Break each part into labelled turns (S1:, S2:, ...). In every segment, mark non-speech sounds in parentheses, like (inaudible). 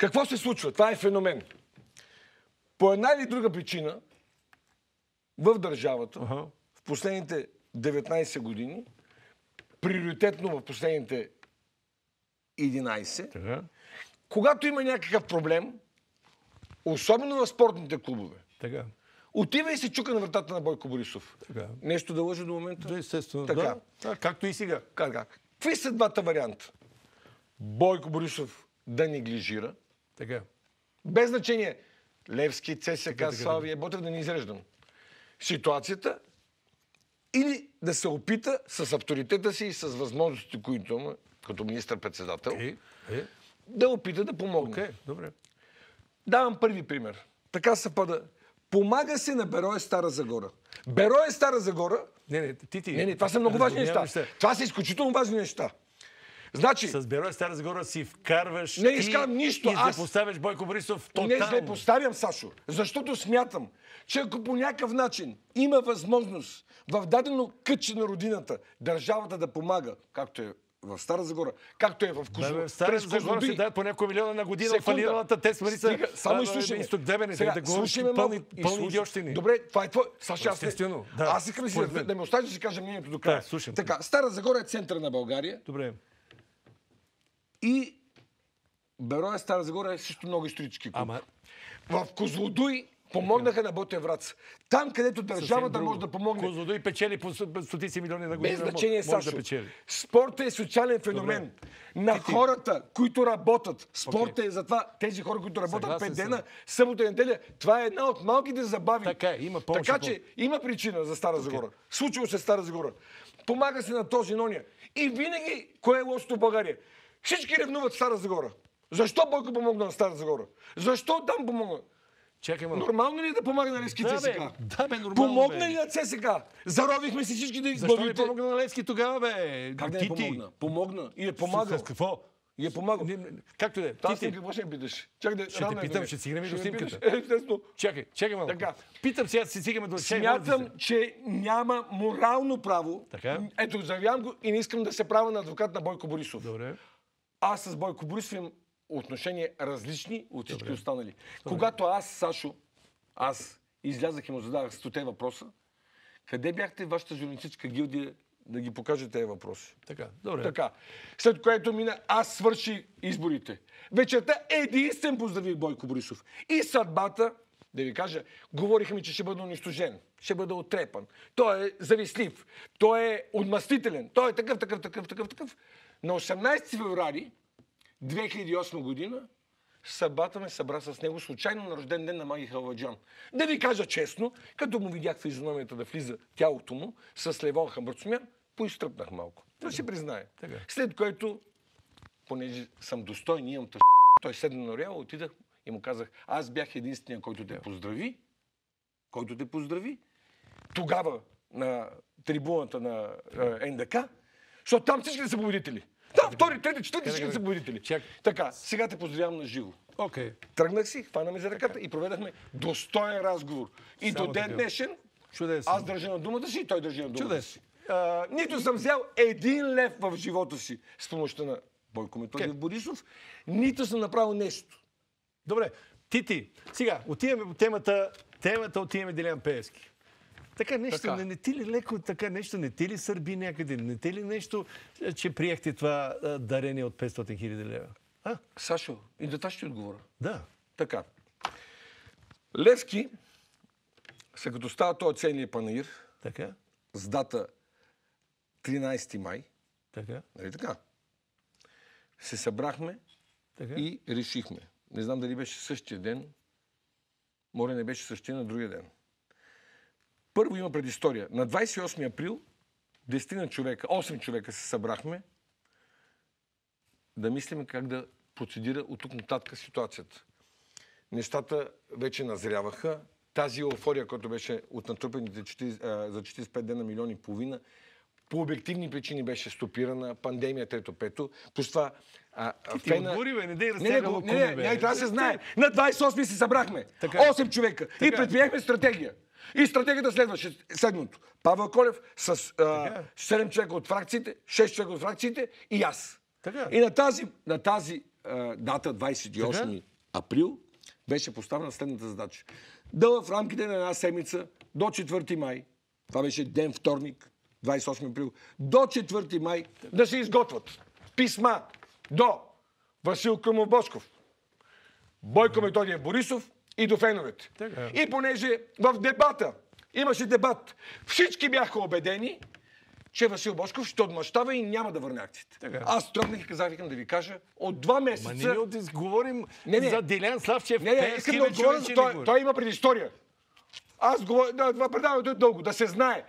S1: Какво се случва? Това е феномен. По една или друга причина в държавата
S2: Аха.
S1: в последните 19 години, приоритетно в последните 11,
S2: Така.
S1: когато има някакъв проблем, особено в спортните клубове,
S2: Така.
S1: отива и се чука на вратата на Бойко Борисов.
S2: Така.
S1: Нещо да лъжа до момента?
S2: Да, естествено.
S1: Така.
S2: Да. да. Както и сега.
S1: Как, как? Какви са двата варианта? Бойко Борисов да неглижира,
S2: Така.
S1: без значение Левски,
S2: така.
S1: Славия, Ботев да не изреждам. Ситуацията или да се опита с авторитета си и с възможностите, които има, като министър-председател,
S2: Е, е.
S1: да опита да помогне.
S2: Окей, добре.
S1: Давам първи пример. Така съпада. Помага се на Берое Стара Загора. Берое Стара Загора
S2: Не, не, ти ти.
S1: Не, не, това са много важни неща.
S2: Се.
S1: Това са изключително важни неща. Значи,
S2: С Берой Стара Загора си вкарваш
S1: Не
S2: и,
S1: изкарвам нищо,
S2: и
S1: аз-
S2: да поставяш Бойко Борисов
S1: не
S2: тотално.
S1: зле поставям, Сашо, защото смятам, че ако по някакъв начин има възможност в дадено кътче на родината държавата да помага, както е в Стара Загора, както е в
S2: Бе,
S1: Козло,
S2: бе, в Стара Загора
S1: Козлодуй.
S2: се дават по няколко милиона на година.
S1: Секунда.
S2: Фалиралата те смари са...
S1: Стига, само
S2: а,
S1: изслушай ме.
S2: Изток Дебене,
S1: Сега,
S2: да говориш пълни,
S1: и
S2: пълни идиощини.
S1: Добре, това е твой... Саша, аз, не...
S2: Естествено, да.
S1: аз искам да, да ме оставиш да си кажа мнението до края.
S2: Да, слушам.
S1: Така, Стара Загора е центъра на България
S2: Добре.
S1: И Бероя Стара Загора е също много исторически клуб.
S2: Ама,
S1: В Козлодуй помогнаха на Ботев Враца. Там, където държавата може да помогне.
S2: Козлодуй печели по сто- стотици милиони на година.
S1: Без значение, Сашо.
S2: да печели.
S1: Спортът е социален феномен. На хората, които работят. Спортът е затова тези хора, които работят
S2: Съгласен
S1: пет
S2: съм.
S1: дена, събота и неделя. Това е една от малките забави.
S2: Така е, има помощ
S1: Така че има причина за Стара Загора. Случило се Стара Загора. Помага се на този нония. И винаги, кое е лошото в България? Всички ревнуват Стара Загора. Защо Бойко помогна на Стара Загора? Защо там помогна?
S2: Чакай малко.
S1: Нормално ли е да помага на Левски
S2: Да, бе.
S1: ЦСК?
S2: Да, бе, нормално,
S1: Помогна ли на ЦСК? Заровихме си всички да
S2: Защо не
S1: избавите.
S2: помогна на Левски тогава, бе?
S1: Как да не помогна? Помогна. И е помагал.
S2: С какво?
S1: И е
S2: не, Както е. Ти, ти.
S1: какво ще ме питаш? Чакай да,
S2: Ще те питам, ще стигнем до снимката.
S1: Е, Естествено.
S2: Чакай, чакай малко.
S1: Така.
S2: Питам сега, си стигаме до
S1: Смятам, че няма морално право.
S2: Така.
S1: Ето, заявявам го и не искам да се правя на адвокат на Бойко Борисов.
S2: Добре.
S1: Аз с Бойко Борисов имам отношения различни от всички останали. Когато аз, Сашо, аз излязах и му задавах стоте въпроса, къде бяхте вашата журналистическа гилдия да ги покажете тези въпроси?
S2: Така, добре.
S1: Така. След което мина, аз свърши изборите. Вечерта единствен поздравих Бойко Борисов. И съдбата, да ви кажа, говориха ми, че ще бъде унищожен. Ще бъде отрепан. Той е завистлив. Той е отмъстителен. Той е такъв, такъв, такъв, такъв, такъв. На 18 феврари 2008 година съдбата ме събра с него случайно на рожден ден на Маги Халваджан. Да ви кажа честно, като му видях в физиономията да влиза тялото му с Левон Хамбърцумян, поизтръпнах малко. Да си признае.
S2: Така.
S1: След което, понеже съм достоен, имам тъж... той седна на Реал, отидах и му казах, аз бях единствения, който те поздрави, който те поздрави. Тогава на трибуната на е, НДК, защото там всички са победители. Там, втори, трети, четвърти, всички са победители.
S2: Чак.
S1: Така, сега те поздравявам на живо.
S2: Окей.
S1: Тръгнах си, хвана ме за ръката и проведахме достоен разговор. И
S2: Само
S1: до ден днешен
S2: Чудесно.
S1: аз държа на думата си и той държи на думата
S2: Чудесно.
S1: си. А, нито съм взел един лев в живота си с помощта на Бойко Методиев
S2: Окей.
S1: Борисов, нито съм направил нещо.
S2: Добре. Тити, сега, отиваме по темата, темата отиваме Делян Пеевски. Така нещо,
S1: Така.
S2: Не, не ти ли леко така нещо, не ти ли сърби някъде, не ти ли нещо, е, че приехте това а, дарение от 500 хиляди лева? А?
S1: Сашо, и да ще ти отговоря.
S2: Да.
S1: Така. Левски, след като става този целият панаир,
S2: Така,
S1: с дата 13 май,
S2: така,
S1: нали така, се събрахме
S2: така.
S1: и решихме. Не знам дали беше същия ден, море не беше същия на другия ден. Първо има предистория. На 28 април 10 на човека, 8 човека се събрахме да мислим как да процедира от тук нататък ситуацията. Нещата вече назряваха. Тази еуфория, която беше от натрупаните 40, а, за 45 дена милиони и половина, по обективни причини беше стопирана. Пандемия, трето, пето. Плюс това... А,
S2: ти отговори, бе, не дей
S1: не, не, не, не, не, трябва да се знае. На 28 се събрахме.
S2: Така.
S1: 8 човека. И
S2: Така.
S1: предприехме стратегия. И стратегията следваше следното. Павел Колев с а, 7 човека от фракциите, 6 човека от фракциите и аз.
S2: Така.
S1: И на тази, на тази а, дата, 28 април беше поставена следната задача. Да в рамките на една седмица до 4 май, това беше ден вторник, 28 април, до 4 май да се изготвят писма до Васил Кръмов Бошков, Бойко Методиев Борисов и до феновете.
S2: Така.
S1: И понеже в дебата имаше дебат, всички бяха убедени, че Васил Бошков ще отмъщава и няма да върне акциите.
S2: Така.
S1: Аз тръгнах и казах, викам да ви кажа, от два месеца...
S2: Ма не от... говорим
S1: Не, не.
S2: за Делян Славчев.
S1: Не, не,
S2: Пеевски,
S1: искам да отговоря, за
S2: не
S1: той, той има предистория. Аз говоря, да, това предаването е дълго, да се знае.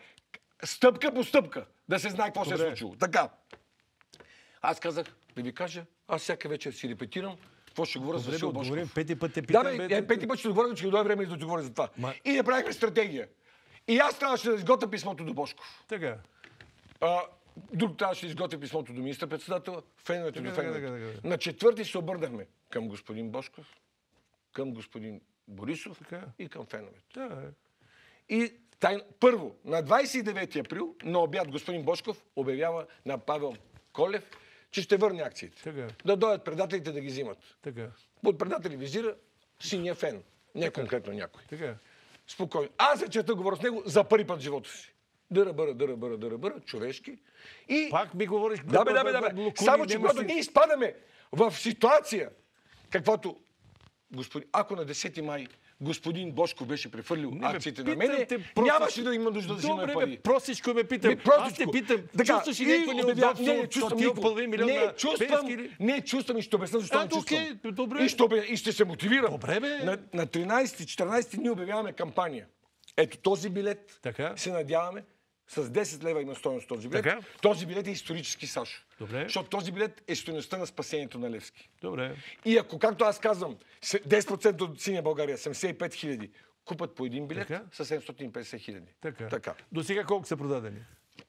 S1: Стъпка по стъпка, да се знае какво се е
S2: Добре.
S1: случило. Така. Аз казах, да ви кажа, аз всяка вечер си репетирам, какво ще говоря за Васил Бошков.
S2: пети път те
S1: Да,
S2: питам.
S1: бе,
S2: бе,
S1: е, пети път ще отговоря, че дойде време да ти говоря за това.
S2: Ма-
S1: И направихме стратегия. И аз трябваше да изготвя писмото до Бошков.
S2: Така.
S1: А, друг трябваше да изготвя писмото до министър-председател, феновете до феновете. На четвърти се обърнахме към господин Бошков, към господин Борисов
S2: Така.
S1: и към феновете.
S2: Да.
S1: И тай... първо, на 29 април, на обяд, господин Бошков обявява на Павел Колев, че ще върне акциите.
S2: Така.
S1: Да дойдат предателите да ги взимат.
S2: Така.
S1: Под предатели визира синия фен, не конкретно някой.
S2: Така.
S1: Спокойно. Аз вечерта говоря с него за първи път в живота си. Дъра, бъра, дъра, бъра, дъра, бъра, човешки. И...
S2: Пак ми говориш...
S1: Да, бе, да, бе, да, бе. Само, че когато
S2: си-
S1: ние изпадаме в ситуация, каквото... Господин, ако на 10 май господин Бошко беше прехвърлил
S2: Не,
S1: акциите на мене,
S2: те простичко.
S1: нямаше да има нужда да взимаме
S2: Добре,
S1: пари.
S2: бе, простичко ме питам.
S1: Ми, простичко.
S2: Аз те питам,
S1: Така,
S2: чувстваш ли някакво неудобство
S1: не, чувствам никакво. не, чувствам, не чувствам и ще обясня защо
S2: А,
S1: не чувствам.
S2: окей, добре.
S1: И, ще, и ще се мотивирам.
S2: Добре, бе.
S1: На, на 13-14 ние обявяваме кампания. Ето този билет
S2: Така.
S1: се надяваме с 10 лева има стоеност този билет.
S2: Така.
S1: Този билет е исторически, Сашо.
S2: Добре.
S1: Защото този билет е стоеността на спасението на Левски.
S2: Добре.
S1: И ако, както аз казвам, се- 10% от синя България, 75 хиляди, купат по един билет
S2: Така.
S1: с 750 хиляди.
S2: Така.
S1: така.
S2: До сега колко са продадени?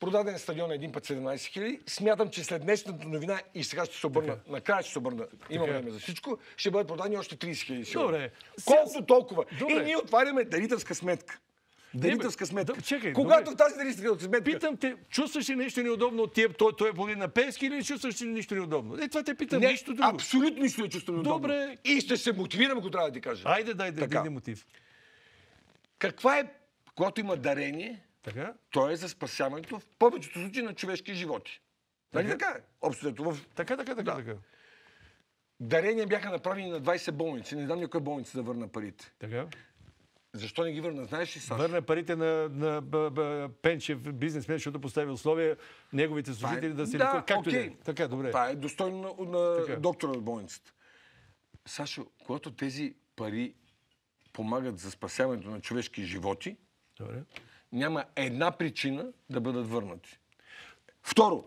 S1: Продаден стадион е един път 17 хиляди. Смятам, че след днешната новина и сега ще се обърна, накрая ще се обърна, има
S2: Така.
S1: време за всичко, ще бъдат продадени още 30 хиляди.
S2: Добре.
S1: Колкото толкова.
S2: Добре.
S1: И ние отваряме дарителска сметка. Дарителска сметка.
S2: да, чакай,
S1: Когато
S2: добре.
S1: в тази дарителска сметка...
S2: Питам те, чувстваш ли нещо неудобно от тия, той, той е половин на Пеевски или чувстваш ли нищо неудобно? Е, това те питам,
S1: не,
S2: нищо друго.
S1: абсолютно нищо не чувствам удобно.
S2: Добре.
S1: И ще се мотивирам, ако трябва да ти кажа.
S2: Айде, дай да
S1: Така.
S2: даде мотив.
S1: Каква е, когато има дарение,
S2: Така?
S1: то е за спасяването в повечето случаи на човешки животи. Нали така е? Общо в
S2: Така, така, така, така.
S1: дарения бяха направени на 20 болници. Не знам на коя болница да върна парите.
S2: Така.
S1: Защо не ги върна? Знаеш ли, Саш?
S2: Върна парите на, на б, б, Пенчев, бизнесмен, защото постави условия неговите
S1: е-
S2: служители да се
S1: да,
S2: лекуват. Както и да е. Така, добре.
S1: Това е достойно на, на
S2: Така.
S1: доктора от болницата. Сашо, когато тези пари помагат за спасяването на човешки животи,
S2: Добре.
S1: няма една причина да бъдат върнати. Второ,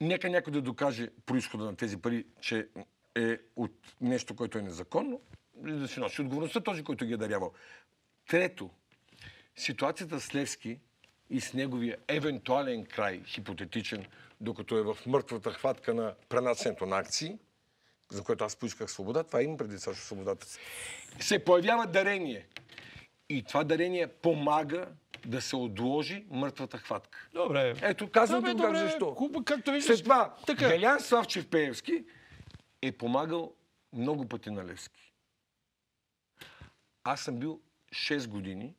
S1: нека някой да докаже происхода на тези пари, че е от нещо, което е незаконно, да си носи отговорността този, който ги е дарявал. Трето, ситуацията с Левски и с неговия евентуален край, хипотетичен, докато е в мъртвата хватка на пренасенето на акции, за което аз поисках свобода, това има преди също свободата. Се появява дарение. И това дарение помага да се отложи мъртвата хватка.
S2: Добре.
S1: Ето, казвам
S2: Добре,
S1: добре,
S2: добре,
S1: защо.
S2: хубаво, както виждаш.
S1: След това,
S2: Така.
S1: Делян Славчев Пеевски е помагал много пъти на Левски. Аз съм бил 6 години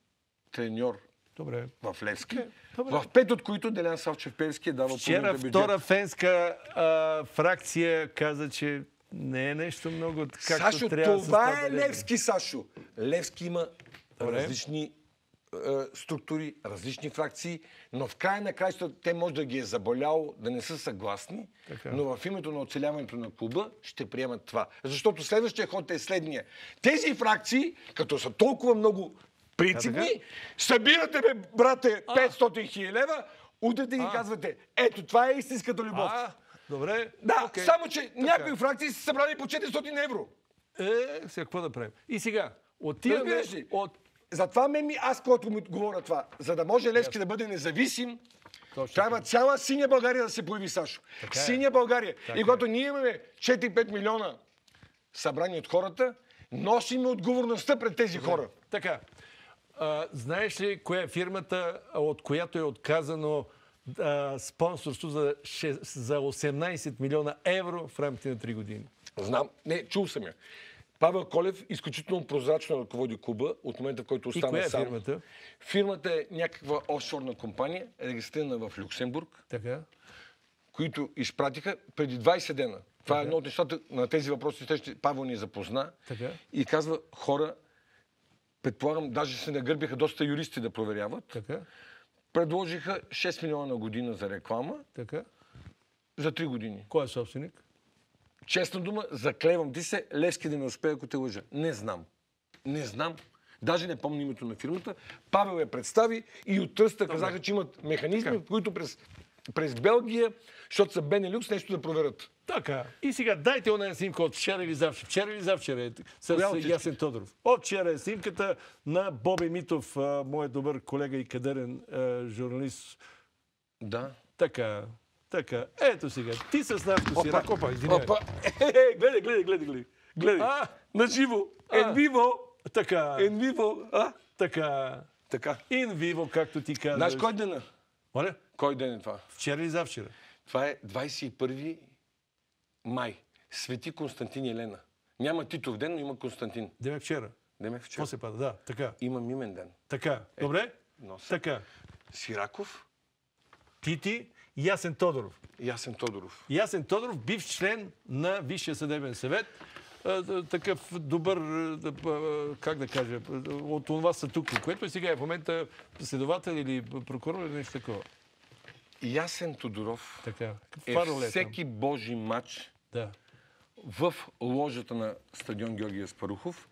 S1: треньор
S2: Добре.
S1: в Левски,
S2: добре.
S1: в пет от които Делян Славчев Пеевски е давал
S2: Вчера втора фенска а, фракция каза, че не е нещо много както
S1: Сашо,
S2: трябва
S1: това е
S2: далезе.
S1: Левски, Сашо. Левски има
S2: Добре.
S1: различни е, структури, различни фракции, но в края на краищата те може да ги е заболяло, да не са съгласни,
S2: Така.
S1: но в името на оцеляването на клуба ще приемат това. Защото следващия ход е следния. Тези фракции, като са толкова много принципни,
S2: така?
S1: събирате, бе, брате, 500 хиляди лева, удрете ги и
S2: А.
S1: казвате, ето, това е истинската любов.
S2: А, добре.
S1: да,
S2: окей.
S1: само, че някои фракции са събрали по 400 евро.
S2: Е, сега какво да правим? И сега, отиваме от...
S1: Затова ме ми, аз когато му говоря това, за да може Левски да бъде независим,
S2: Точно
S1: трябва цяла синя България да се появи, Сашо.
S2: Така е.
S1: Синя България.
S2: Така
S1: и когато ние имаме 4-5 милиона събрани от хората, носим отговорността пред тези хора.
S2: Така, а, знаеш ли коя е фирмата, от която е отказано а, спонсорство за, шест- за 18 милиона евро в рамките на 3 години?
S1: Знам. Не, чул съм я. Павел Колев изключително прозрачно ръководи клуба от момента, в който
S2: И
S1: остана
S2: коя е
S1: сам.
S2: фирмата?
S1: Фирмата е някаква офшорна компания, регистрирана в Люксембург,
S2: Така.
S1: които изпратиха преди 20 дена. Това е едно от нещата на тези въпроси, те ще- Павел ни запозна
S2: Така.
S1: и казва хора, предполагам, даже се нагърбиха доста юристи да проверяват,
S2: Така.
S1: предложиха 6 милиона на година за реклама
S2: Така.
S1: за 3 години.
S2: Кой е собственик?
S1: Честна дума, заклевам ти се, Левски да не успее, ако те лъжа. Не знам. Не знам. Даже не помня името на фирмата. Павел я представи и от Тръста казаха, че имат механизми, които през, през Белгия, защото са Бенелюкс, нещо да проверят.
S2: Така. И сега дайте оная снимка от вчера или завчера. Вчера или завчера е с? Ясен Тодоров. От вчера е снимката на Боби Митов, моят добър колега и кадърен журналист.
S1: Да.
S2: Така. Така. Ето сега. Ти с Навко си. Опа, извинявай.
S1: Опа. Е, е, гледай, гледай, гледай, гледай. Гледай.
S2: А?
S1: На живо. Ен виво.
S2: Така.
S1: Ен виво. А?
S2: Така.
S1: Така.
S2: In vivo, както ти казваш.
S1: Знаеш кой ден е?
S2: Моля?
S1: Кой ден е това?
S2: Вчера или завчера?
S1: Това е 21 май. Свети Константин Елена. Няма Титов ден, но има Константин.
S2: Деме вчера.
S1: Деме
S2: Какво
S1: вчера.
S2: се пада? Да, така.
S1: Има Мимен ден.
S2: Така. Добре?
S1: носа.
S2: Така.
S1: Сираков
S2: Тити Ясен Тодоров.
S1: Ясен Тодоров.
S2: Ясен Тодоров, бив член на Висшия съдебен съвет, такъв добър, как да кажа, от това статукво, което сега е в момента следовател или прокурор или нещо такова.
S1: Ясен Тодоров
S2: Така.
S1: е
S2: е
S1: всеки божи матч
S2: Да.
S1: в ложата на стадион Георгия Спарухов.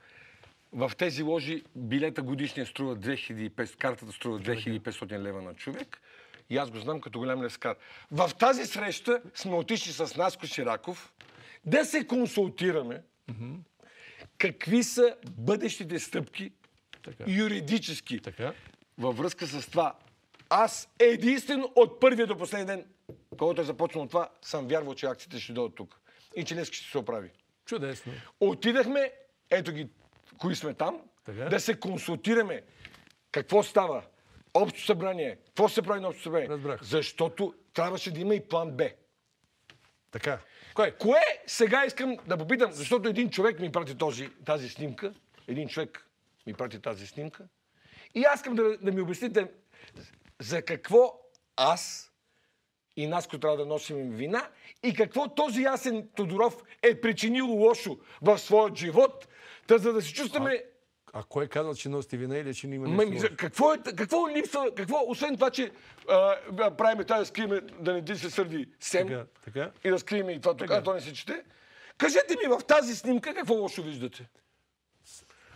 S1: В тези ложи билета годишния струва 2500, картата струва 2500 лева на човек. И аз го знам като голям лескар. В тази среща сме отишли с Наско Сираков да се консултираме какви са бъдещите стъпки
S2: Така.
S1: юридически
S2: Така.
S1: във връзка с това. Аз единствено от първия до последния ден, когато е започнало това, съм вярвал, че акциите ще дойдат тук. И че Левски ще се оправи.
S2: Чудесно.
S1: Отидахме, ето ги, кои сме там,
S2: Така.
S1: да се консултираме какво става. Общо събрание. Какво се прави на общо събрание?
S2: Разбрах.
S1: Защото трябваше да има и план Б.
S2: Така. Кой?
S1: Кое сега искам да попитам, защото един човек ми прати този, тази снимка, един човек ми прати тази снимка, и аз искам да, да ми обясните за какво аз и нас, които трябва да носим вина, и какво този Ясен Тодоров е причинил лошо в своят живот, та за да се чувстваме...
S2: А кой е казал, че носите вина или че няма
S1: Ма,
S2: нещо?
S1: за- какво, е, какво липсва, какво, освен това, че а, а, правиме тази да скриме, да не ти се сърди Сем,
S2: Така, така.
S1: и да скрием и това тук, а то не се чете. Кажете ми в тази снимка какво лошо виждате.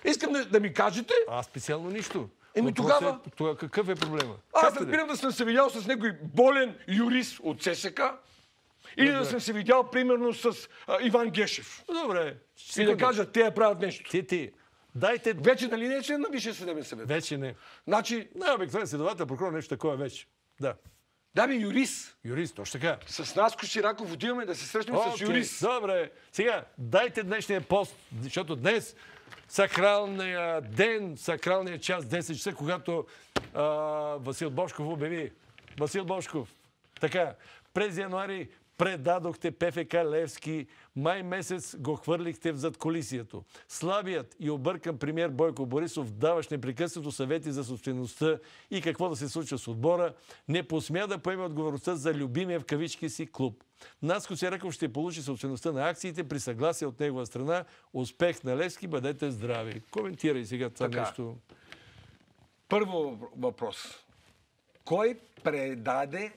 S1: Искам да, да ми кажете.
S2: Аз специално нищо.
S1: Еми, тогава-
S2: Е, тогава какъв е проблема?
S1: Аз разбирам да съм се видял с някой болен юрист от ССК. Или да съм се видял, примерно, с а, Иван Гешев.
S2: Добре.
S1: И да кажа, те правят нещо.
S2: Ти, ти. Дайте...
S1: Вече нали не е член на Висшия съдебен съвет?
S2: Вече не.
S1: Значи,
S2: Най-обикновен следовател, прокурор, нещо такова вече. Да.
S1: да би юрист.
S2: Юрист, точно така.
S1: С Наско Сираков отиваме да се срещнем с
S2: Окей,
S1: юрист.
S2: Добре. Сега, дайте днешния пост, защото днес сакралния ден, сакралния час, 10 часа, когато а, Васил Бошков обяви. Васил Бошков. Така, през януари предадохте ПФК Левски, май месец го хвърлихте в задколисието. Слабият и объркан премьер Бойко Борисов, даваш непрекъснато съвети за собствеността и какво да се случва с отбора, не посмя да поеме отговорността за любимия в кавички си клуб. Наско Сираков ще получи собствеността на акциите при съгласие от негова страна. Успех на Левски, бъдете здрави. Коментирай сега това
S1: Така.
S2: нещо.
S1: Първо въпрос. Кой предаде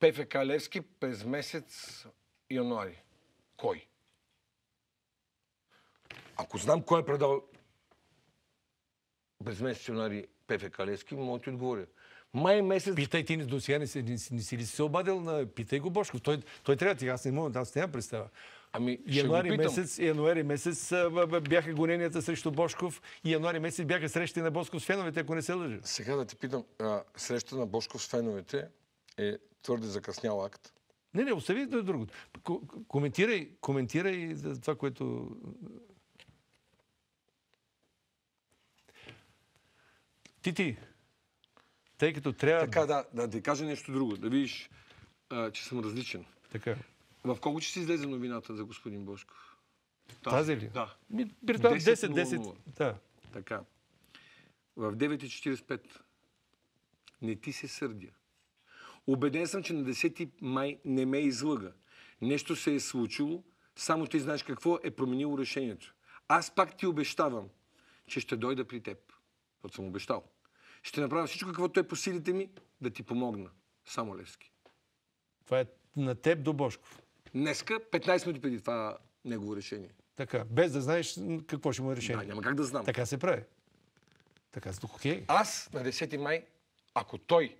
S1: ПФК Левски през месец януари? Кой? Ако знам кой е предал през месец януари ПФК Левски, мога да ти отговоря. Май месец...
S2: Питай ти, до сега не, си- не, не си ли си се обадил на... Питай го Бошков. Той, той трябва ти, аз не мога, аз нямам представа.
S1: Ами,
S2: Януари месец, януари месец бяха гоненията срещу Бошков и януари месец бяха срещи на Бошков с феновете, ако не се лъжа.
S1: Сега да те питам, а, среща на Бошков с феновете е твърде закъснял акт.
S2: Не, не, остави до другото. Ко- Коментирай, коментирай за това, което... Ти, ти, тъй като трябва...
S1: Така, да, да ти кажа нещо друго, да видиш, а, че съм различен.
S2: така.
S1: В колко че си излезе новината за господин Бошков?
S2: Тази ли?
S1: Да.
S2: Ми, предполагам 10,
S1: 10,
S2: 10. Да.
S1: Така. В 9.45. Не ти се сърдя. Обеден съм, че на 10 май не ме излъга. Нещо се е случило, само ти знаеш какво е променило решението. Аз пак ти обещавам, че ще дойда при теб. Защото съм обещал. Ще направя всичко, каквото е по силите ми, да ти помогна. Само Левски.
S2: Това е на теб до Бошков.
S1: Днеска, 15 минути преди това негово решение.
S2: Така, без да знаеш какво ще му е
S1: Да,
S2: решение.
S1: няма как да знам.
S2: Така се прави. Така окей.
S1: Аз на 10 май, ако той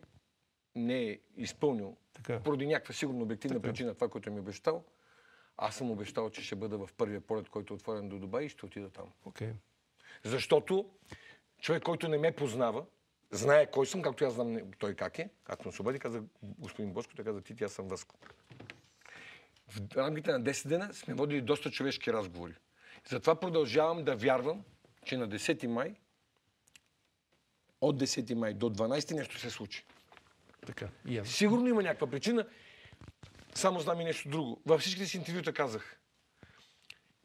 S1: не е изпълнил
S2: Така.
S1: поради някаква сигурно обективна
S2: Така.
S1: причина това, което ми е обещал, аз съм обещал, че ще бъда в първия полет, който е отворен до Дубай и ще отида там.
S2: Окей.
S1: Защото човек, който не ме познава, знае кой съм, както аз знам той как е. Както му се обади, каза господин Боско, той каза ти, ти, аз съм Васко. В рамките на 10 дена сме водили доста човешки разговори. Затова продължавам да вярвам, че на 10 май, от 10 май до 12 нещо се случи.
S2: Така. Аз.
S1: Сигурно има някаква причина. Само знам и нещо друго. Във всичките си интервюта казах,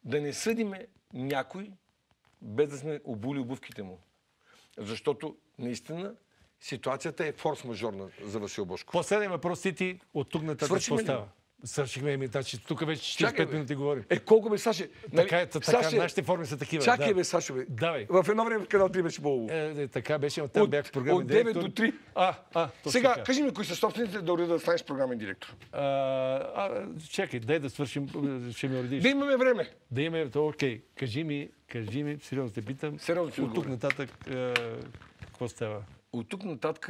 S1: да не съдиме някой, без да сме обули обувките му. Защото наистина ситуацията е форс-мажорна за Васил Бошков.
S2: Последен въпрос, Тити, от тук нататък става? Свършихме ми, значи тук вече 45
S1: Чакай, бе.
S2: минути говорим.
S1: Е, колко бе, Саше?
S2: Така е, така,
S1: Саше,
S2: нашите форми са такива.
S1: Чакай,
S2: да.
S1: бе, Саше, бе.
S2: Давай.
S1: В едно време в канал 3 беше по-хубаво.
S2: Е, е, така беше, но там
S1: От-
S2: бях програмен
S1: от 9
S2: директор.
S1: до 3.
S2: А, а,
S1: Сега,
S2: така.
S1: кажи ми, кои са собствените да уреда да станеш програмен директор.
S2: А, а, чакай, дай да свършим, ще ми уредиш.
S1: Да имаме време.
S2: Да имаме, то окей. Кажи ми, кажи ми, сериозно те питам.
S1: Сериозно ти
S2: От тук нататък, е, какво става?
S1: От тук нататък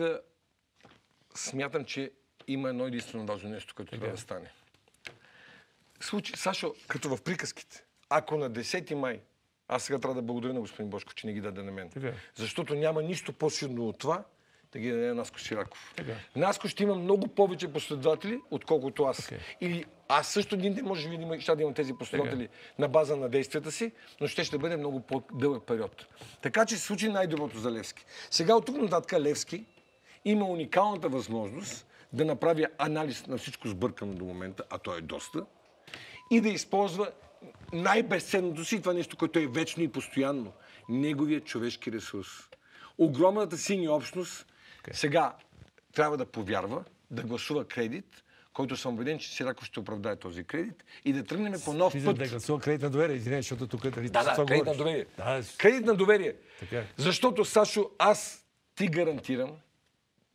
S1: смятам, че има едно единствено важно нещо, което трябва да стане. Случи, Сашо, като в приказките, ако на 10 май, аз сега трябва да благодаря на господин Бошков, че не ги даде на мен.
S2: Така.
S1: Защото няма нищо по-силно от това, да ги даде на Наско Сираков.
S2: Така.
S1: Наско ще има много повече последователи, отколкото аз.
S2: Окей.
S1: Или аз също един ден може би да има- ще да имам тези последователи на база на действията си, но ще ще бъде много по-дълъг период. Така че се случи най-доброто за Левски. Сега от тук нататък Левски има уникалната възможност да направи анализ на всичко сбъркано до момента, а то е доста, и да използва най-безценното си, това нещо, което е вечно и постоянно, неговия човешки ресурс. Огромната синя общност сега трябва да повярва, да гласува кредит, който съм убеден, че Сираков ще оправдае този кредит и да тръгнем по нов
S2: Влизам
S1: път.
S2: да гласува кредит на доверие, извинявай, защото тук нали,
S1: Да,
S2: това
S1: да, кредит на доверие.
S2: Да,
S1: Кредит на доверие.
S2: Така е.
S1: Защото, Сашо, аз ти гарантирам,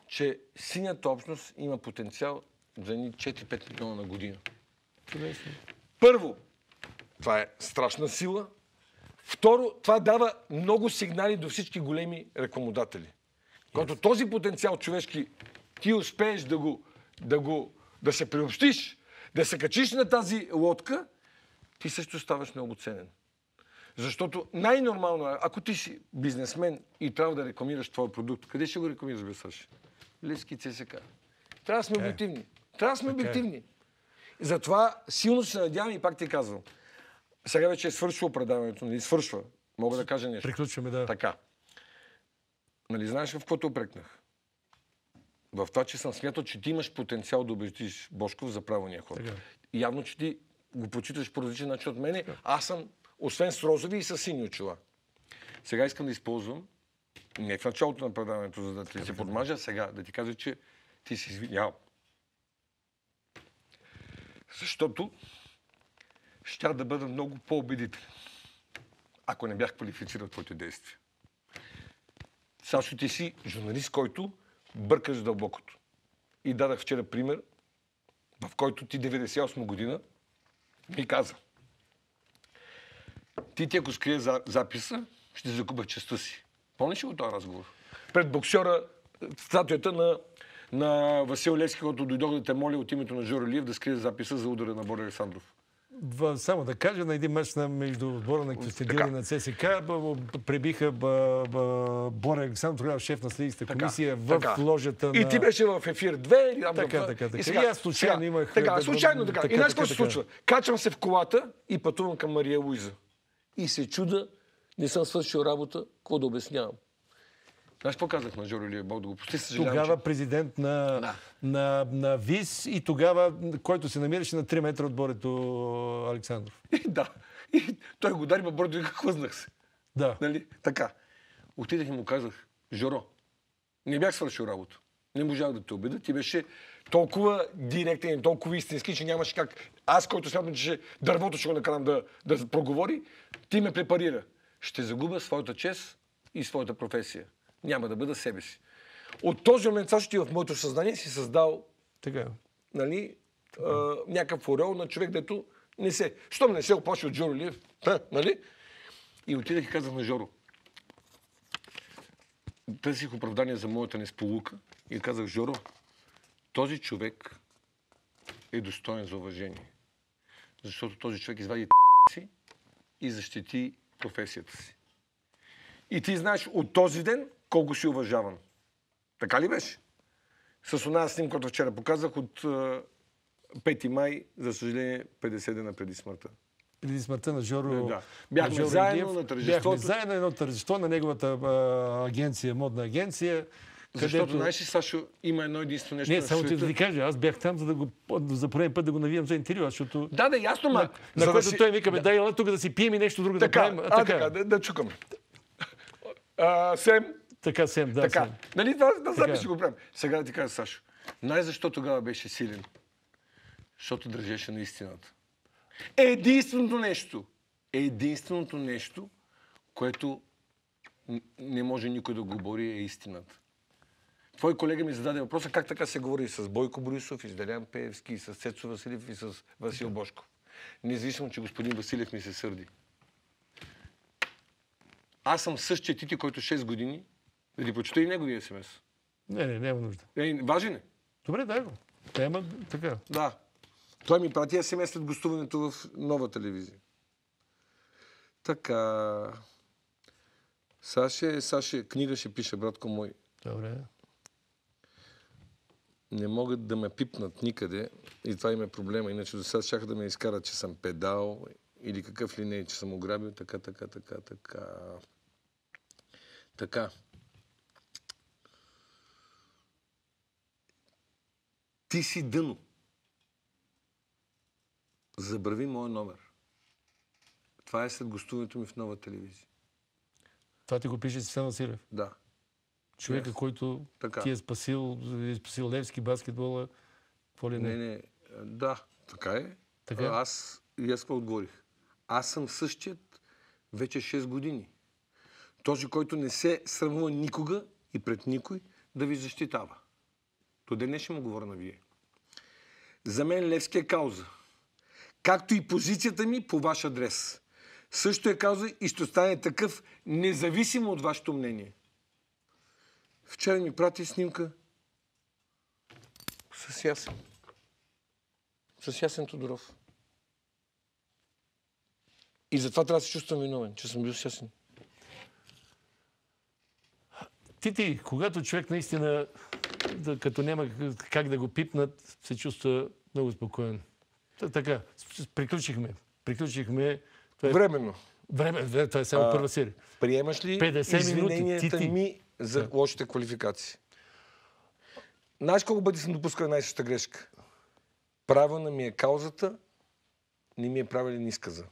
S1: че синята общност има потенциал за ни 4-5 милиона на година.
S2: чудесно.
S1: Първо, това е страшна сила. Второ, това дава много сигнали до всички големи рекламодатели. Когато този потенциал човешки ти успееш да го, да го, да се приобщиш, да се качиш на тази лодка, ти също ставаш много ценен. Защото най-нормално е, ако ти си бизнесмен и трябва да рекламираш твой продукт, къде ще го рекламираш, бе, Саши? Лески ЦСК. Трябва да сме обективни. Трябва да сме
S2: Така е.
S1: обективни. Затова силно се надявам и пак ти казвам. Сега вече е свършило предаването, нали? Свършва. Мога да кажа нещо.
S2: Приключваме, да.
S1: Така. Нали знаеш в те опрекнах? В това, че съм смятал, че ти имаш потенциал да убедиш Бошков за правилния ход.
S2: Така.
S1: Явно, че ти го прочиташ по различен начин от мене. Аз съм, освен с розови, и с сини очила. Сега искам да използвам, не в началото на предаването, за да ти се подмажа, сега да ти кажа, че ти си извинял. Защото ще да бъда много по-убедителен, ако не бях квалифицирал твоите действия. Сашо, ти си журналист, който бъркаш дълбокото. И дадах вчера пример, в който ти 98 година ми каза. Ти ти ако скрие за, записа, ще закупа честа си. Помниш ли го този разговор? Пред боксера, статуята на, на Васил Левски, който дойдох да те моля от името на Жоро Лиев да скрие записа за удара на Боря Александров.
S2: Само да кажа, на един мач на между отбора на Кюстендил и на ЦСК пребиха Боря Александров, тогава шеф на следистата комисия, в
S1: така.
S2: ложата на...
S1: И ти беше в ефир 2 или там
S2: Така, така, така.
S1: И, сега,
S2: И аз случайно
S1: сега,
S2: имах-
S1: Така,
S2: да-
S1: случайно така.
S2: така,
S1: И знаеш какво се случва? Качвам се в колата и пътувам към Мария Луиза. И се чуда, не съм свършил работа, какво да обяснявам. Знаеш какво казах на Жоро Илиев? Бог да го пусти, съжалявам,
S2: Тогава
S1: че...
S2: президент на,
S1: Да.
S2: на, на ВИС и тогава, който се намираше на 3 метра от Борето Александров. (laughs)
S1: да. И той го удари, бърдо и хлъзнах се.
S2: Да.
S1: Нали? Така. Отидах и му казах, Жоро, не бях свършил работа. Не можах да те убеда. Ти беше толкова директен и толкова истински, че нямаше как. Аз, който смятам, че дървото ще го накарам да, да проговори, ти ме препарира. Ще загубя своята чест и своята професия. Няма да бъда себе си. От този момент, Сашо, ти в моето съзнание си създал
S2: Така.
S1: нали, а, някакъв ореол на човек, дето не се. Щом не се оплаши от Жоро Лиев, ха, нали? И отидах и казах на Жоро. Търсих оправдание за моята несполука и казах, Жоро, този човек е достоен за уважение. Защото този човек извади (laughs) си и защити професията си. И ти знаеш от този ден колко си уважаван. Така ли беше? С онази снимка, която вчера показах от а, 5 май, за съжаление, 50 дена преди смъртта.
S2: Преди смъртта на Жоро.
S1: Да. Бяхме
S2: на Жоро
S1: заедно
S2: Илиев.
S1: на тържеството.
S2: Бяхме заедно на едно тържество на неговата а, агенция, модна агенция.
S1: Защото,
S2: където-
S1: знаеш ли, Сашо, има едно единствено нещо
S2: Не,
S1: на
S2: само ти да ви кажа, аз бях там, за да го за пореден път да го навиям за интервю, защото
S1: Да, да, ясно, ма.
S2: на
S1: да
S2: което
S1: си-
S2: той вика, бе, дай ела тук да си пием и нещо друго
S1: Така,
S2: да правим.
S1: а, така, да, да чукаме. А, Сем,
S2: така Сем, да,
S1: така.
S2: Сем.
S1: Нали, това на запис ще го правим. Сега да ти кажа, Сашо. Най-защо тогава беше силен? Защото държеше на истината. Единственото нещо, единственото нещо, което не може никой да го бори, е истината. Твой колега ми зададе въпроса как така се говори и с Бойко Борисов, и с Делян Пеевски, и с Цецо Василев, и с Васил Бошков. Независимо, че господин Василев ми се сърди. Аз съм същия Тити, който 6 години, да ти прочета и неговия СМС.
S2: Не, не, няма нужда.
S1: Е, важен е.
S2: Добре, дай го. Тема, така.
S1: Да. Той ми прати СМС след гостуването в нова телевизия. Така. Саше, Саше, книга ще пише, братко мой.
S2: Добре.
S1: Не могат да ме пипнат никъде и това им е проблема. Иначе до сега щяха да ме изкарат, че съм педал или какъв ли не, че съм ограбил. Така, така, така, така. Така. Ти си дъно. Забрави мой номер. Това е след гостуването ми в нова телевизия.
S2: Това ти го пише Сен Василев.
S1: Да.
S2: Човека, който
S1: Така.
S2: ти е спасил, е спасил Левски, баскетбола. Какво ли не?
S1: Не, не. Да, така е.
S2: Така.
S1: Аз и аз отговорих. Аз съм същият вече 6 години. Този, който не се срамува никога и пред никой да ви защитава. До ден ще му говоря на вие. За мен Левски е кауза. Както и позицията ми по ваш адрес. Също е кауза и ще остане такъв, независимо от вашето мнение. Вчера ми прати снимка с Ясен. С Ясен Тодоров. И затова трябва да се чувствам виновен, че съм бил с Ясен.
S2: Ти, ти, когато човек наистина, да, като няма как да го пипнат, се чувства много спокоен. Та, така, приключихме. Приключихме. Е,
S1: Временно.
S2: време, време, това е само
S1: А,
S2: първа серия.
S1: Приемаш ли
S2: 50 минути,
S1: извиненията
S2: ти, ти.
S1: ми за лошите квалификации? Знаеш колко пъти съм допускал една и съща грешка? Правилна ми е каузата, не ми е правилен изказа.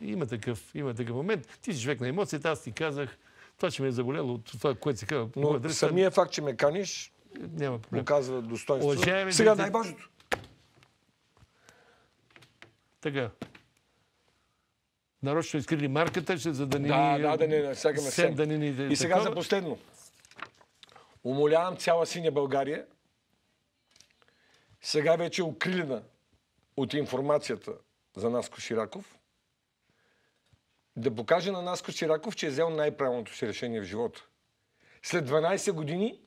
S2: Има такъв, има такъв момент. Ти си човек на емоцията, аз ти казах, това, че ме е заболело от това, което се казва
S1: Но
S2: адреса,
S1: самия факт, че ме каниш,
S2: няма проблем.
S1: показва достоинство.
S2: Уважаеми
S1: Сега
S2: зрители-
S1: най-важното.
S2: Така. Нарочно изкрили марката, ще, за да ни...
S1: Да, да, да не насягаме Сем
S2: да ни, ни
S1: И сега
S2: такова.
S1: за последно. Умолявам цяла синя България. Сега вече е укрилена от информацията за Наско Шираков. Да покаже на Наско Шираков, че е взел най-правилното си решение в живота. След 12 години,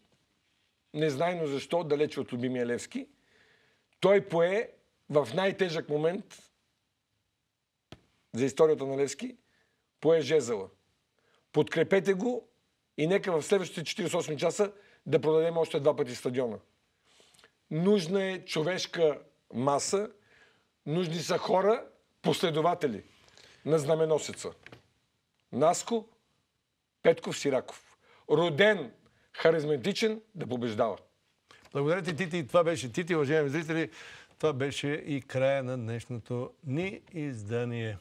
S1: незнайно защо, далече от любимия Левски, той пое в най-тежък момент за историята на Левски, пое жезъла. Подкрепете го и нека в следващите 48 часа да продадем още два пъти стадиона. Нужна е човешка маса, нужни са хора, последователи на знаменосеца. Наско Петков Сираков. Роден, харизматичен, да побеждава.
S2: Благодаря ти, Тити. Това беше Тити, уважаеми зрители. Това беше и края на днешното ни издание.